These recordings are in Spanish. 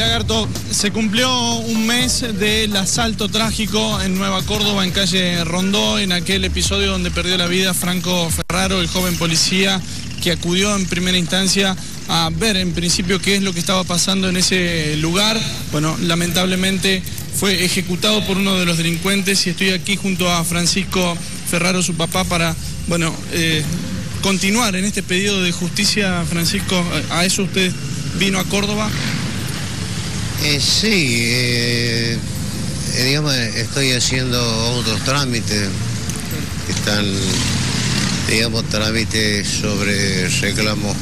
Lagarto, se cumplió un mes del asalto trágico en Nueva Córdoba, en calle Rondó, en aquel episodio donde perdió la vida Franco Ferraro, el joven policía que acudió en primera instancia a ver en principio qué es lo que estaba pasando en ese lugar. Bueno, lamentablemente fue ejecutado por uno de los delincuentes y estoy aquí junto a Francisco Ferraro, su papá, para, bueno, eh, continuar en este pedido de justicia, Francisco. A eso usted vino a Córdoba. Eh, sí, eh, eh, digamos, estoy haciendo otros trámites. Que están, digamos, trámites sobre reclamos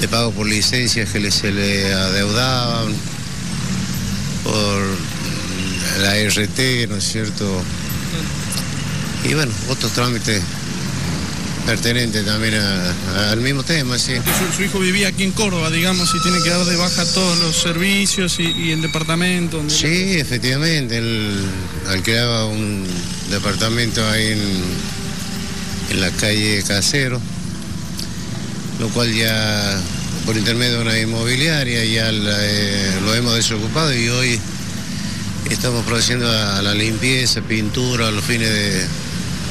de pago por licencias que se le adeudaban por la RT, ¿no es cierto? Y bueno, otros trámites pertenente también al mismo tema, sí. Su, hijo vivía aquí en Córdoba, digamos, y tiene que dar de baja todos los servicios y, el departamento. Sí, efectivamente, él alquilaba un departamento ahí en, la calle Casero, lo cual ya por intermedio de una inmobiliaria ya eh, lo hemos desocupado y hoy estamos procediendo a la limpieza, pintura, a los fines de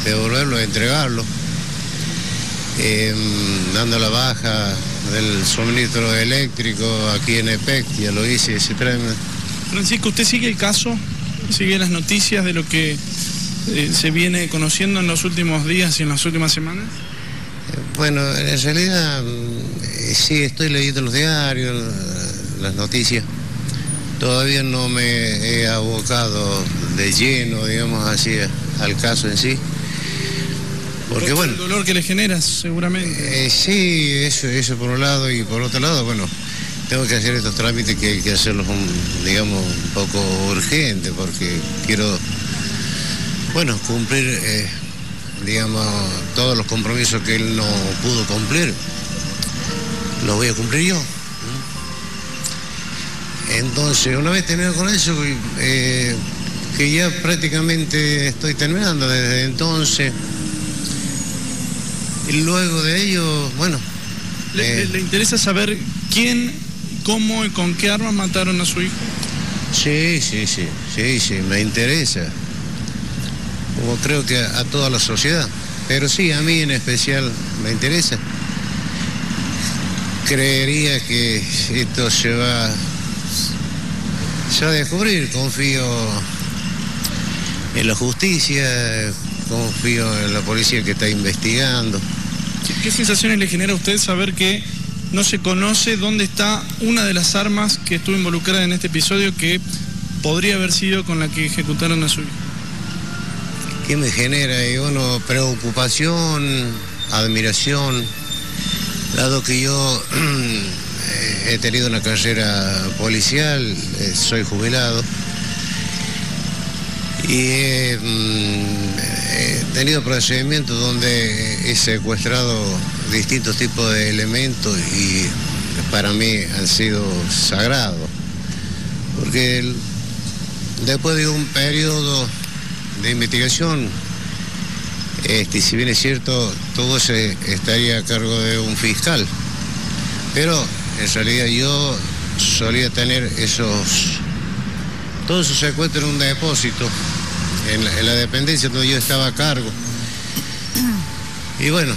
devolverlo, de entregarlo. Em, dando la baja del suministro eléctrico aquí en EPEC, ya lo hice ese tren. Francisco, ¿usted sigue el caso? ¿Sigue las noticias de lo que eh, se viene conociendo en los últimos días y en las últimas semanas? Bueno, en realidad mm, sí estoy leyendo los diarios, las noticias. Todavía no me he abocado de lleno, digamos así, al caso en sí. Porque bueno. El dolor que le generas, seguramente. Eh, sí, eso, eso por un lado, y por otro lado, bueno, tengo que hacer estos trámites que hay que hacerlos, digamos, un poco urgente, porque quiero, bueno, cumplir, eh, digamos, todos los compromisos que él no pudo cumplir, los voy a cumplir yo. Entonces, una vez terminado con eso, eh, que ya prácticamente estoy terminando desde entonces, y luego de ello, bueno... ¿Le, eh, interesa saber quién, cómo y con qué arma mataron a su hijo? Sí, sí, sí, sí, sí, me interesa. Como creo que a, toda la sociedad. Pero sí, a mí en especial me interesa. Creería que esto se va, se va a descubrir, confío en la justicia, confío en la policía que está investigando. ¿Qué sensaciones le genera a usted saber que no se conoce dónde está una de las armas que estuvo involucrada en este episodio que podría haber sido con la que ejecutaron a su hijo? ¿Qué me genera? Bueno, preocupación, admiración, dado que yo he tenido una carrera policial, eh, soy jubilado y he mm, tenido procedimientos donde he secuestrado distintos tipos de elementos y para mí han sido sagrados. Porque después de un periodo de investigación, este, si bien es cierto, todo se estaría a cargo de un fiscal. Pero en realidad yo solía tener esos, todos esos secuestros en un depósito en la, dependencia donde yo estaba a cargo. Y bueno,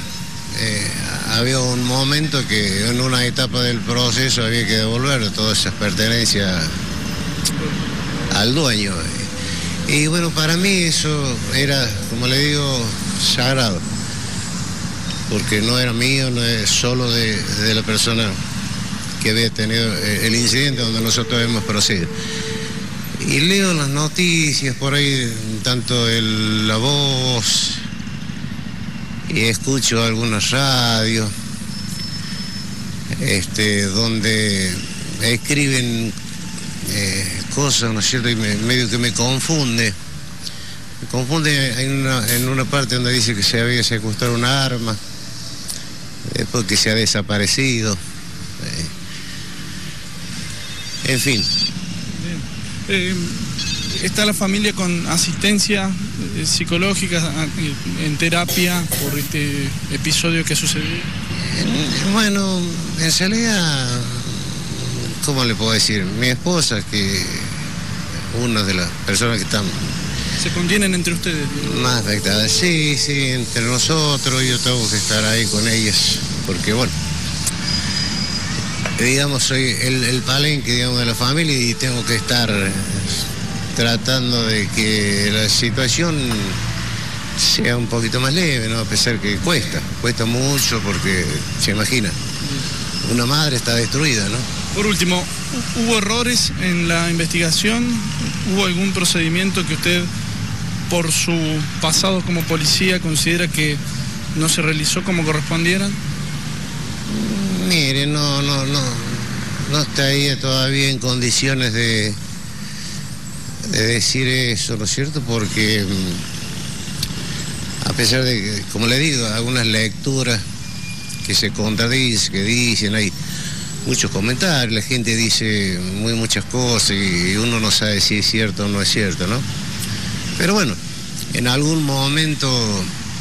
eh, había un momento que en una etapa del proceso había que devolver todas esas pertenencias al dueño. Y bueno, para mí eso era, como le digo, sagrado, porque no era mío, no es solo de, de la persona que había tenido el incidente donde nosotros hemos procedido. Y leo las noticias por ahí, tanto el, la voz, y escucho algunas radios, este, donde escriben eh, cosas, ¿no es cierto? Y medio que me confunde. Me confunde en una, parte donde dice que se había secuestrado una arma, después que se ha desaparecido. Eh, en fin. Eh, ¿Está la familia con asistencia eh, psicológica en terapia por este episodio que sucedió? Bueno, en realidad ¿cómo le puedo decir? Mi esposa, que una de las personas que están ¿Se contienen entre ustedes? más afectadas, sí, sí, entre nosotros, yo tengo que estar ahí con ellas, porque bueno, digamos, soy el, el palenque, digamos, de la familia y tengo que estar tratando de que la situación sea un poquito más leve, ¿no? A pesar que cuesta, cuesta mucho porque, se imagina, una madre está destruida, ¿no? Por último, ¿hubo errores en la investigación? ¿Hubo algún procedimiento que usted, por su pasado como policía, considera que no se realizó como correspondieran? Mire, no, no, no, no está todavía en condiciones de, de decir eso, ¿no es cierto? Porque mm, a pesar de que, como le digo, algunas lecturas que se contradicen, que dicen, hay muchos comentarios, la gente dice muy muchas cosas y uno no sabe si es cierto o no es cierto, ¿no? Pero bueno, en algún momento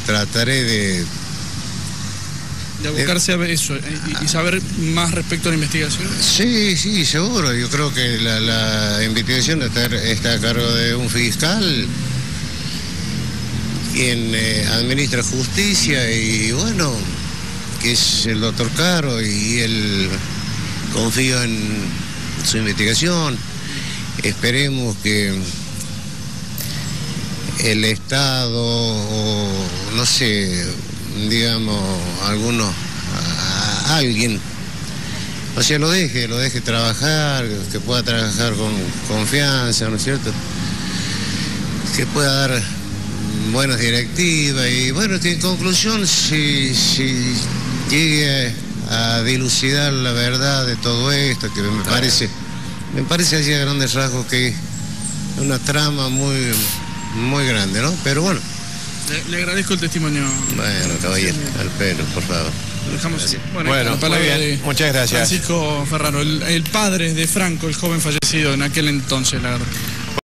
trataré de de abocarse a eso y, y, saber más respecto a la investigación? Sí, sí, seguro. Yo creo que la, la investigación está, está, a cargo de un fiscal quien eh, administra justicia y bueno, que es el doctor Caro y él confío en su investigación. Esperemos que el Estado o no sé, digamos, algunos, a alguien, o sea, lo deje, lo deje trabajar, que pueda trabajar con confianza, ¿no es cierto? Que pueda dar buenas directivas y bueno, que en conclusión, si, si llegue a dilucidar la verdad de todo esto, que me parece, me parece así a grandes rasgos que es una trama muy, muy grande, ¿no? Pero bueno. Le, le, agradezco el testimonio. Bueno, caballero, al pelo, por favor. Lo dejamos así. Bueno, bueno muy bien. De Muchas gracias. Francisco Ferraro, el, el, padre de Franco, el joven fallecido en aquel entonces, la verdad.